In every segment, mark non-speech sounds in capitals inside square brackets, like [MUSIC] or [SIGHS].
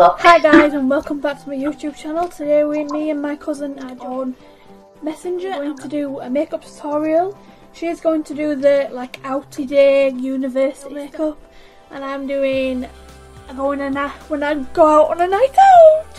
Hi guys and welcome back to my YouTube channel. Today we, me and my cousin are on Messenger going to do a makeup tutorial. She's going to do the like outy day university makeup and I'm doing going on a, when I go out on a night out.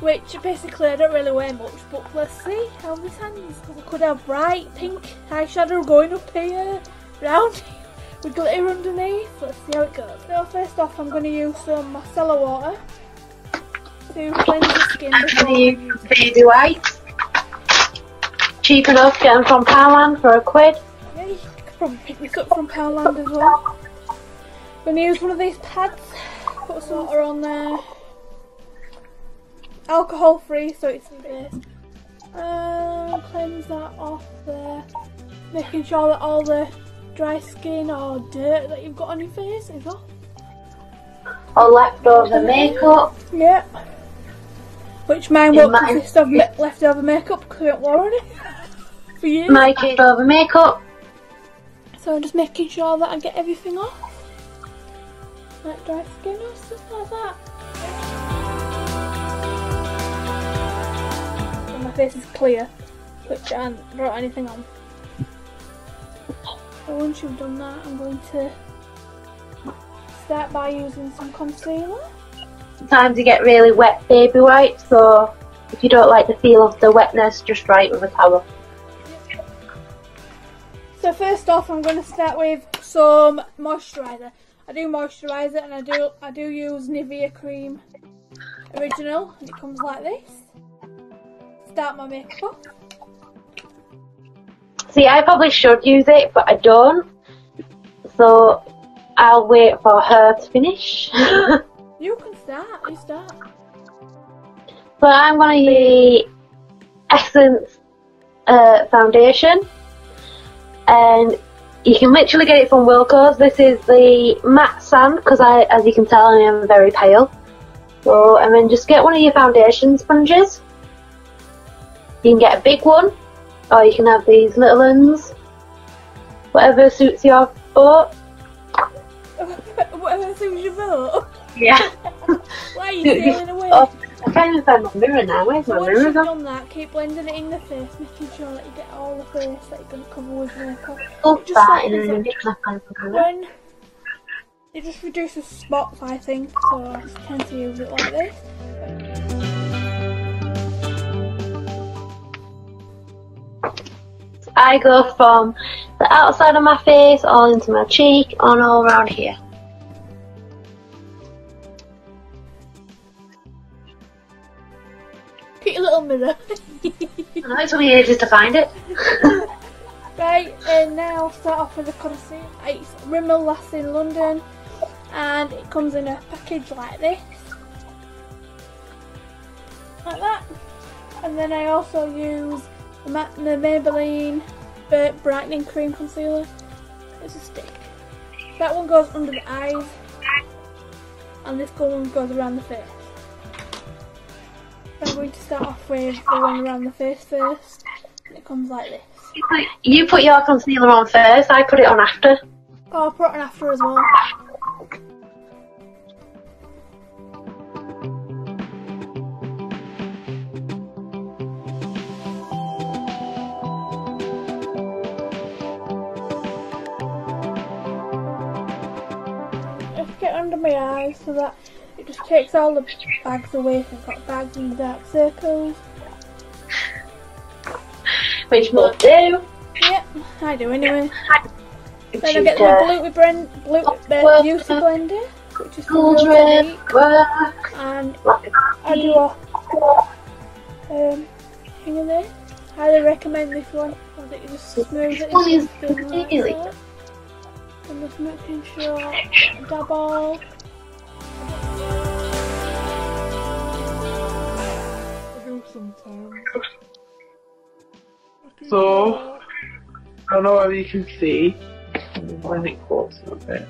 Which basically I don't really wear much but let's see how this ends because I could have bright pink eyeshadow going up here, round glitter underneath. Let's see how it goes. So first off I'm going to use some micellar water to cleanse the skin I'm going to use baby wipe. Cheap enough, get them from Poundland for a quid. Yeah, you could probably pick this up from Poundland as well. I'm going to use one of these pads, put some water on there. Alcohol free, so it's this. And um, cleanse that off there. Making sure that all the dry skin or dirt that you've got on your face is off. Or leftover makeup. Yep. Which mine In won't mine- consist of ma- leftover makeup because I haven't wear [LAUGHS] any for years. My kid over makeup. So I'm just making sure that I get everything off. Like dry skin or stuff like that. And my face is clear, which I haven't wrote anything on. So once you've done that, I'm going to start by using some concealer. Sometimes you get really wet baby wipe, so if you don't like the feel of the wetness, just it with a towel. So first off, I'm going to start with some moisturiser. I do moisturiser and I do I do use Nivea cream original, and it comes like this. Start my makeup. off. See, I probably should use it, but I don't. So I'll wait for her to finish. [LAUGHS] You can start. You start. So I'm going to use Essence uh, foundation. And you can literally get it from Wilko's. This is the matte sand because I, as you can tell, I am very pale. So, and then just get one of your foundation sponges. You can get a big one, or you can have these little ones. Whatever suits your boat. Whatever suits your boat. Yeah. [LAUGHS] Why are you sailing away? Oh, I can't even find my mirror now. Where's my Once mirror? you've gone? done that, keep blending it in the face, making sure that you get all the face that you're going to cover with makeup. Oh, Just that like in this, a like- minute. Can I find my mirror? when it just reduces spots, I think, so I tend to use it like this. I go from the outside of my face all into my cheek and all around here. Your little mirror. [LAUGHS] I know it took me ages to find it. [LAUGHS] right, and now I'll start off with the concealer. It's Rimmel Last in London, and it comes in a package like this. Like that. And then I also use the, Ma- the Maybelline Burnt Brightening Cream Concealer. It's a stick. That one goes under the eyes, and this one goes around the face. I'm going to start off with the one around the face first. And it comes like this. You put, you put your concealer on first, I put it on after. Oh, I'll put it on after as well. Takes all the bags away. I've got bags and dark circles. Which will do. Yep, I do anyway. Then I get the the blue blend, blue uh, Well, beauty blender, which is from Beauty, work. and I do a um thing of this. Highly recommend this one. I think you just smooth it one is really- that. Just making sure sometimes. So, I don't know whether you can see when it goes a bit.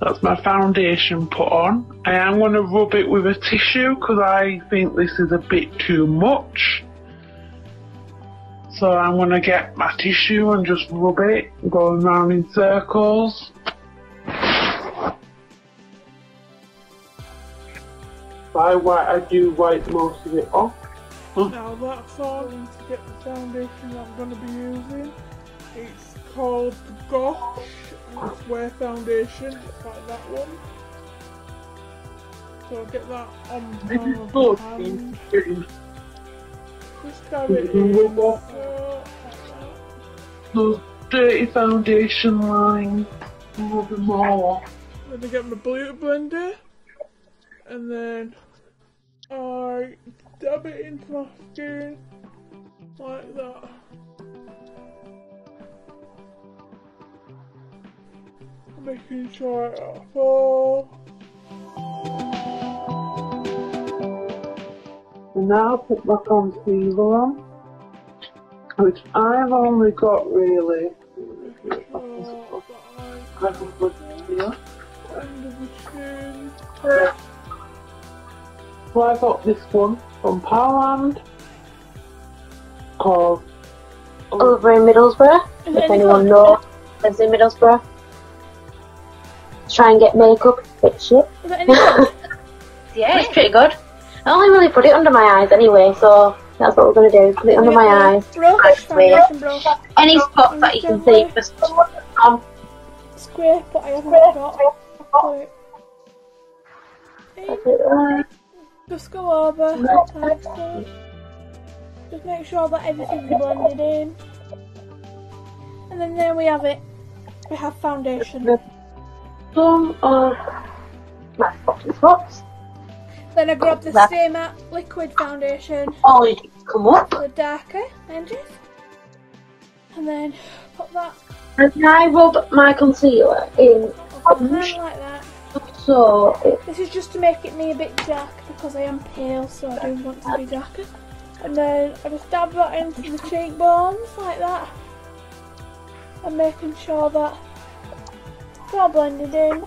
That's my foundation put on. I am going to rub it with a tissue because I think this is a bit too much. So I'm going to get my tissue and just rub it, going round in circles. I, wi- I do wipe most of it off. Oh. Now that's all I need to get the foundation that I'm going to be using. It's called Gosh, and it's Wear Foundation, it's like that one. So I'll get that on palm is of hand. Just dab it in. So, uh, those dirty foundation lines a little bit more. Then I get my blue blender, and then I dab it into my skin like that. Making sure it don't fall. And now I put my concealer on, which I've only got really. Sure I can put here. I under the chin. So I got this one from Poundland called Over in Middlesbrough, Is if anyone good? knows, lives in Middlesbrough. Try and get makeup, bit shit. Is it any good? [LAUGHS] Yeah, it's pretty good. I only really put it under my eyes anyway, so that's what we're gonna do. Put it under my eyes. Brush, foundation brush. Any spots that you can see, just um, Scrape, but I haven't got. So, just go over. Just make sure that everything's blended in. And then there we have it. We have foundation. some of my spots spots. Then I grab the Stay liquid foundation, oh, do is come up. the darker edges. And then put that And I rub my concealer in up my hand like that. So it This is just to make it me a bit dark because I am pale, so I don't want to be darker. And then I just dab that into the cheekbones like that. And making sure that it's all blended in.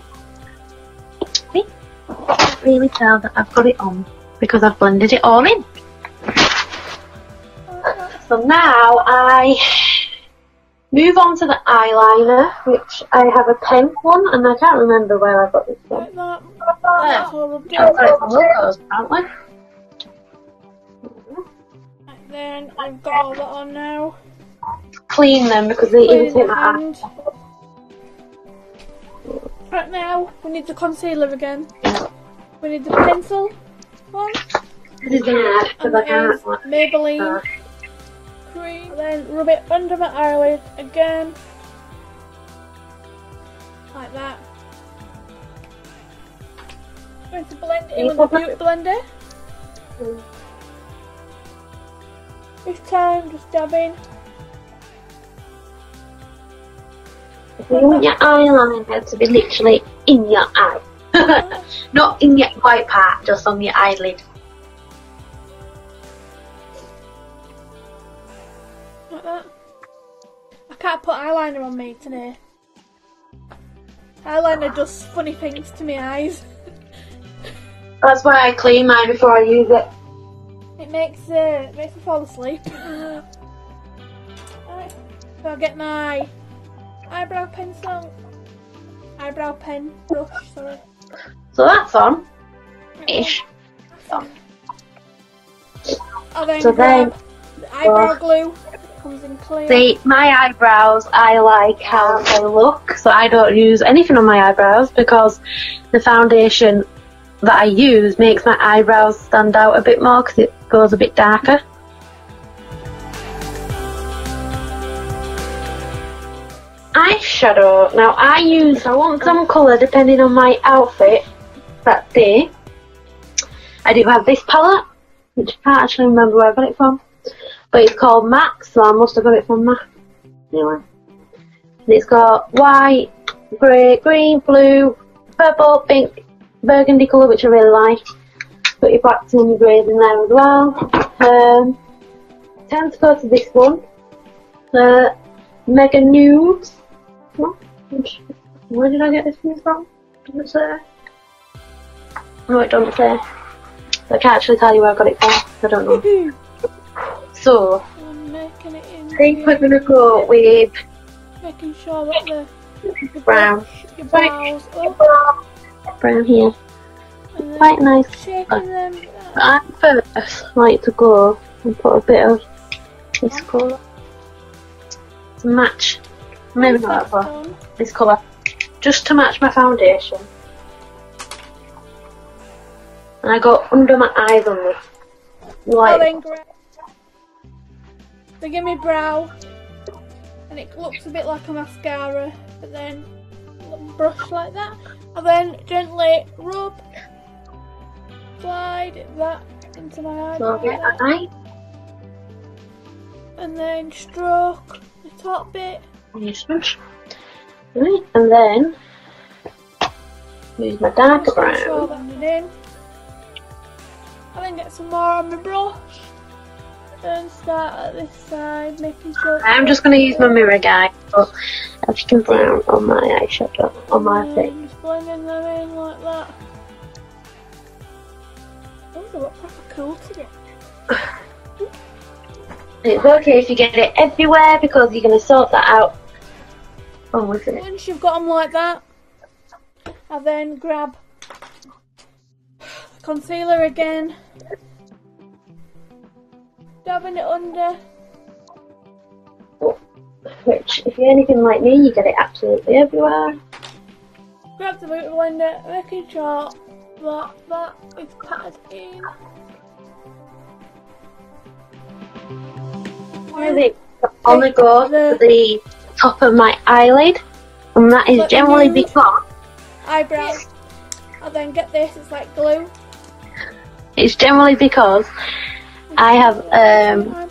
I can't really tell that I've got it on because I've blended it all in. that. So now I move on to the eyeliner, which I have a pink one, and I can't remember where I got this from. Like that. Yeah. That's all. I got it from Wilko's, apparently. And then I've got all that on now. Clean them because they Clean irritate my eye. hand. Right now, we need the concealer again. We need the pencil one. This is gonna And I can't. is Maybelline cream. Then rub it under my eyelid again. Like that. I'm going to blend it in with the beauty blender. This time, just dabbing. You want your eyeliner to be literally in your eye, [LAUGHS] oh. not in your white part, just on your eyelid. Eyeliner on me today. Eyeliner does funny things to my eyes. That's why I clean mine before I use it. It makes uh, it makes me fall asleep. [LAUGHS] right. So I'll get my eyebrow pencil, eyebrow pen brush. Sorry. So that's on. Ish. I'll then So then- the eyebrow glue. Comes in clear. See, my eyebrows, I like how they look, so I don't use anything on my eyebrows because the foundation that I use makes my eyebrows stand out a bit more because it goes a bit darker. Eyeshadow. Now I use, I want some colour depending on my outfit that day. I do have this palette, which I can't actually remember where I got it from. But it's called Max, so I must have got it from Max. Anyway. And it's got white, grey, green, blue, purple, pink, burgundy colour, which I really like. Got your blacks and your greys in there as well. Um, tend to go to this one. Uh, Mega Nudes. Where did I get this one from? Does it say? No, it doesn't say. I can't actually tell you where I got it from. I don't know. [LAUGHS] So, I'm making it in. I we're gonna go with making sure that the, the brown. your brows up. Brown here. Quite nice. I first like to go and put a bit of this colour to match. Maybe not that. This colour. Just to match my foundation. And I go under my eyes on this. Grab they give me brow and it looks a bit like a mascara but then brush like that and then gently rub slide that into my eye so I get an eye. and then stroke the top bit Yes. Right, and then use my darker Just make sure brown. and then get some more on my brush and start at this side making sure I'm just going to use my mirror guide, but as you can see on my eyeshadow, on my And thing. Just blending them in like that. Oh, they look proper cool today. [SIGHS] It's okay if you get it everywhere because you're going to sort that out. Oh, with it. Once you've got them like that, I then grab the concealer again, dabbing it under. Which, if you're anything like me, you get it absolutely everywhere. Grab the beauty blender, making sure that that is patted in. Where it only goes to the top of my eyelid, and that is generally because Eyebrow. I then get this, it's like glue. it's generally because I have um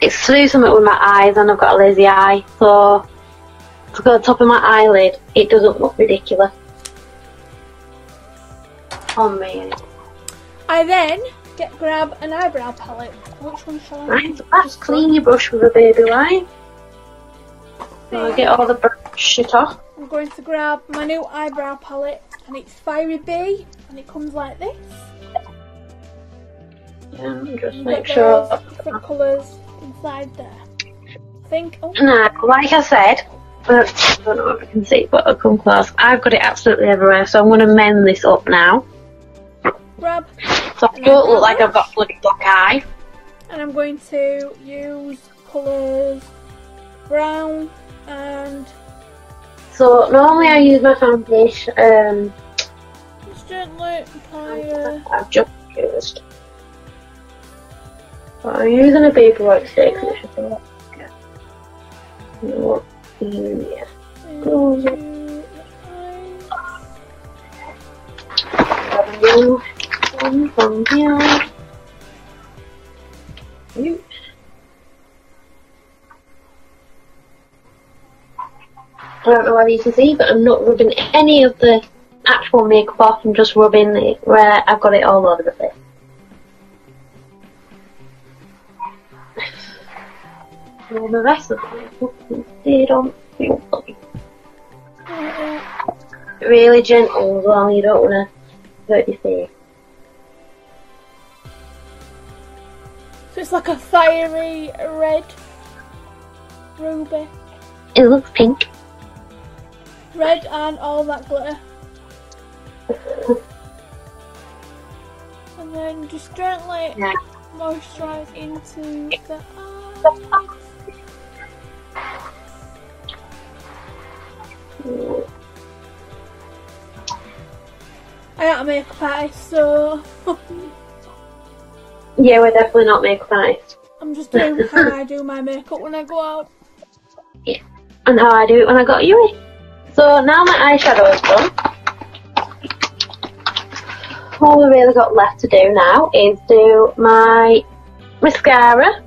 it's to do something with my eyes and I've got a lazy eye, so to go to the top of my eyelid, it doesn't look ridiculous on me. I then get grab an eyebrow palette. Which one shall I Right, just clean your brush with a baby wipe. So I get all the brush shit off. I'm going to grab my new eyebrow palette and it's Fiery Bee and it comes like this. And just make sure. those different colours inside there. I think oh Now, like I said, uh, I don't know if I can see, but I'll come close. I've got it absolutely everywhere, so I'm going to mend this up now. grab So I don't look like I've got bloody black eye. and I'm going to use colours brown and So normally I use my foundation. Um, just gently apply uh, I've just used. But I'm using a white stick. Yeah. one from here. I don't know whether you can see, but I'm not rubbing any of the actual makeup off. I'm just rubbing it where I've got it all over the face. All the rest of the makeup, they don't feel. Really gentle as well, you don't want to hurt your face. So it's like a fiery red ruby. It looks pink. Red and all that glitter. And then just gently Yeah. moisturise into the eyes. I am a makeup artist, so [LAUGHS] Yeah, we're definitely not makeup artists. I'm just doing [LAUGHS] how I do my makeup when I go out. And how I do it when I got uni. So now my eyeshadow is done. All we really got left to do now is do my mascara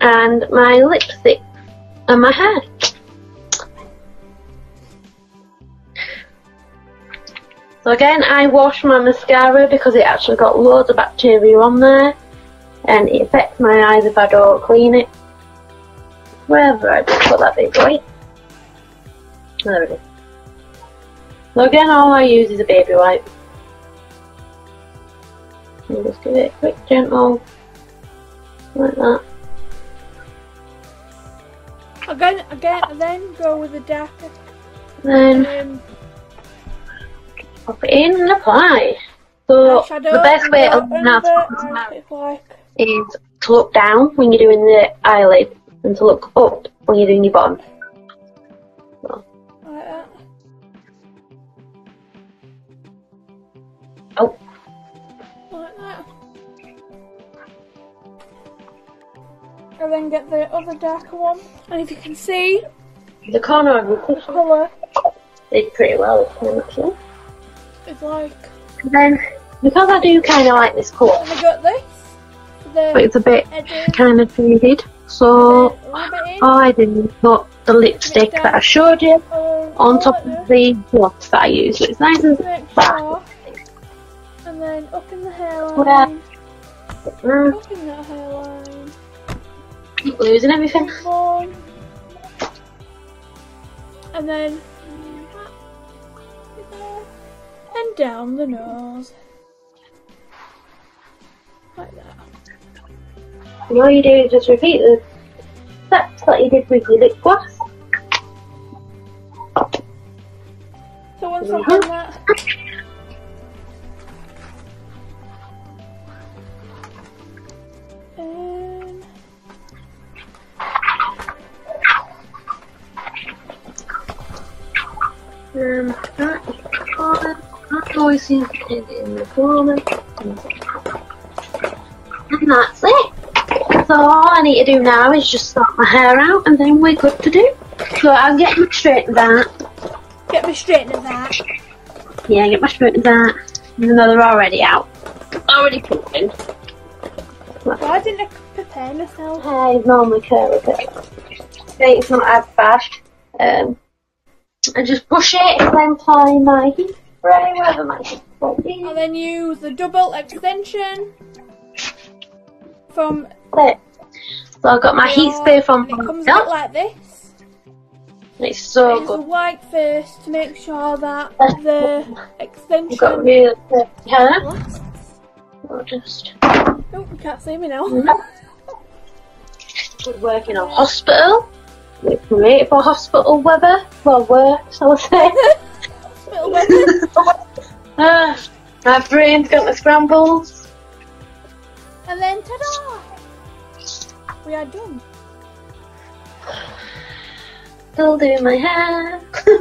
and my lipstick and my hair. So again, I wash my mascara because it actually got loads of bacteria on there and it affects my eyes if I don't clean it. Wherever I just put that big boy. There it is. So again, all I use is a baby wipe. And just give it a quick gentle, like that. Again, again, then go with the darker. Then Um, pop it in and apply. So the best way go of to under, put and them it's like is to look down when you're doing the eyelid and to look up when you're doing your bottom. like. Oh, And then get the other darker one. And if you can see the corner of the colour did pretty well this time actually. is like And then because I do kind of like this colour, and I got this. but it's a bit kind of faded, so and then rub it in. all I did was put the lipstick that I showed you oh, on top of the gloss that I use. So it's nice and flat. sure. And then up in the hairline. Up in that hairline. Losing everything. And then and down the nose. Like that. And all you do is just repeat the steps that you did with your lip gloss. So once I've Mhm. done that, That always seems to in the corner. And that's it. So all I need to do now is just sort my hair out and then we're good to do. So I'll get my straightened out. get me straight into that. Yeah, get my straightened out. Even though they're already out. Already pooping. Why didn't I prepare myself? Hair is normally curly, but it's not as bad. Um, I just brush it and then apply my heat spray wherever my heat spray is. And then use the double extension from There. So I've got my heat spray from it comes out like this. It's so the good. white first to make sure that the I've got extension really good hair. lasts. I'll just Oh, you can't see me now. good work in a hospital. It's great for hospital weather. Well, work, shall I say. [LAUGHS] Little [LAUGHS] weapon. ah, my brain's got the scrambles. And then ta-da! We are done. Still doing my hair. [LAUGHS]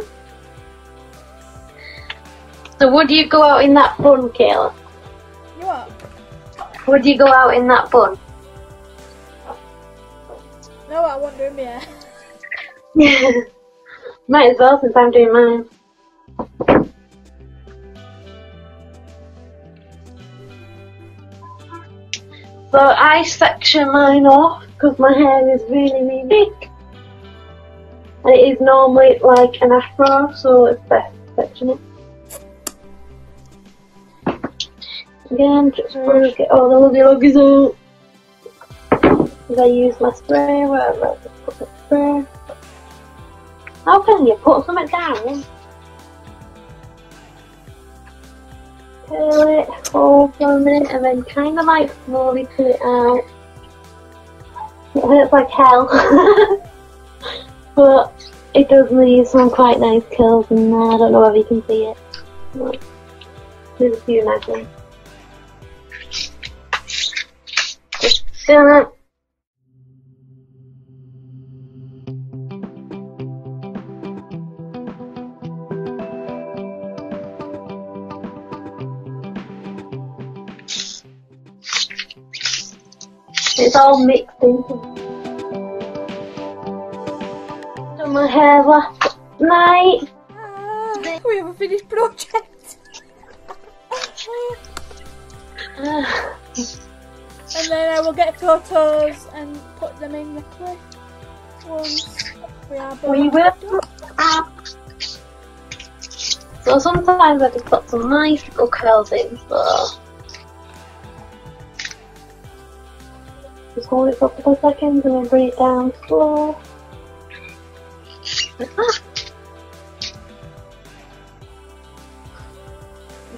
so would you go out in that bun, Kayla? You are? Would you go out in that bun? No, I won't do my hair. Yeah. [LAUGHS] Might as well since I'm doing mine. So I section mine off because my hair is really, really big. And it is normally like an afro, so it's best to section it. Again, just to get all the luggy luggies out. I use my spray, wherever I just put the spray. How can you put something down? Curl it, hold for a minute, and then kind of like slowly pull it out. It hurts like hell, [LAUGHS] but it does leave some quite nice curls in there. I don't know if you can see it. There's a few nice ones. Just done it. It's all mixed into. Done my hair last night. We have a finished project. [SIGHS] And then I will get photos and put them in the clip once we are we will. Ah. So sometimes I just put some nice little curls in. So just hold it for a couple seconds and then bring it down slow.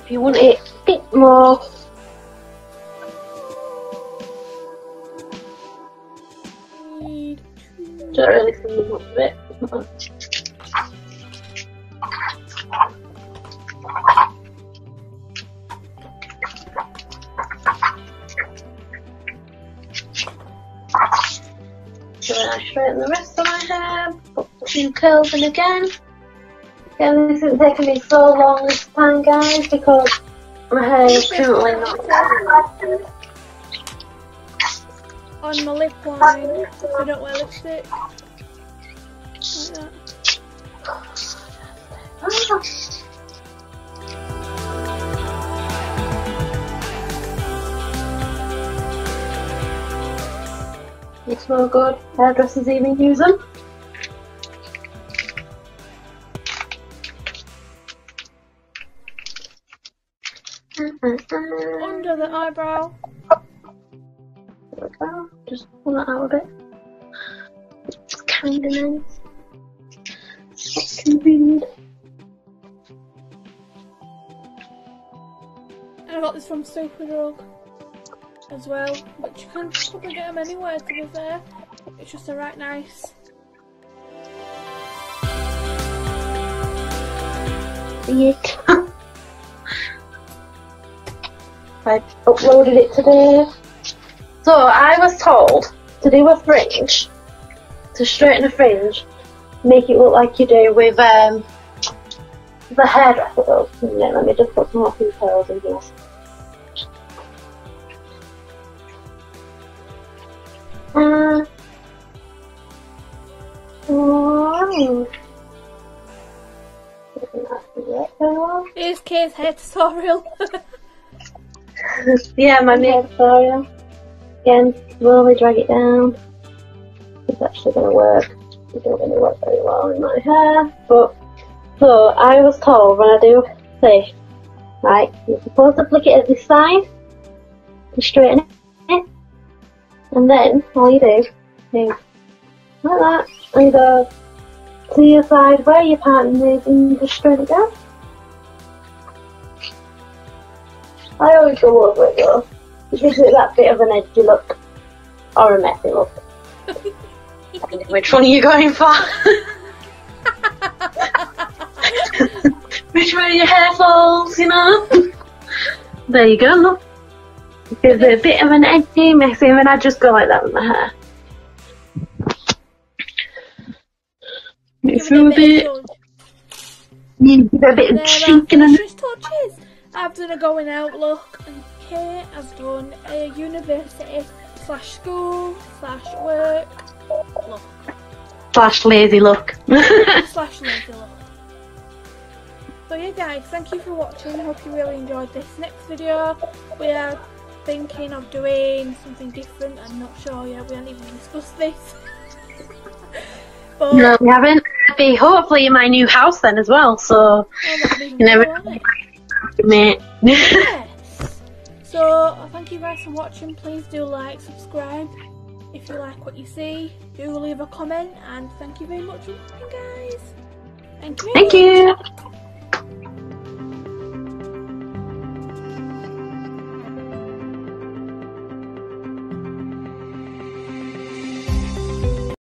If you want it a bit more Don't really see much of it. Straighten the rest of my hair, put a few curls in again. Again, this isn't taking me so long this time, guys, because my hair is currently not. On my lip line, I don't wear lipstick. Like that. Ah. They smell good. Hairdressers even use them. Under the eyebrow. we go. Just pull that out a bit. It's kind of nice. It's convenient. And I got this from Superdrug as well, but you can probably get them anywhere to be fair. It's just a right nice. Yuck. I uploaded it today. So I was told to do a fringe, to straighten a fringe, make it look like you do with um, the hairdresser does. And let me just put some more details in here. Uh, doesn't have to work very well. Here's Kay's hair tutorial. yeah, my makeup tutorial. Again, slowly drag it down. It's actually going to work. It's not going to work very well in my hair, but so I was told when I do this, right, you're supposed to flick it at this side and straighten it, and then all you do is like that, and uh, go to your side where your partner is and just straighten it down. I always go over it though. It gives it that bit of an edgy look. Or a messy look. [LAUGHS] Which one are you going for? [LAUGHS] [LAUGHS] Which way your hair falls, you know? there you go, look. It a bit of an edgy, messy, and I just go like that with my hair. Make it feel a bit, Touch. Mm, give it a bit of cheek and a touches. I've done a going out look, and Kate has done a university slash school slash work look slash lazy look. [LAUGHS] slash lazy look. So yeah, guys, thank you for watching. I hope you really enjoyed this. Next video, we are thinking of doing something different. I'm not sure yet. We haven't even discussed this. [LAUGHS] but no, we haven't. It'll be hopefully in my new house then as well, so oh, that'd you never cool, mate. Yes. So thank you guys for watching. Please do like, subscribe if you like what you see. Do leave a comment, and thank you very much for watching, guys. Thank you. Thank you.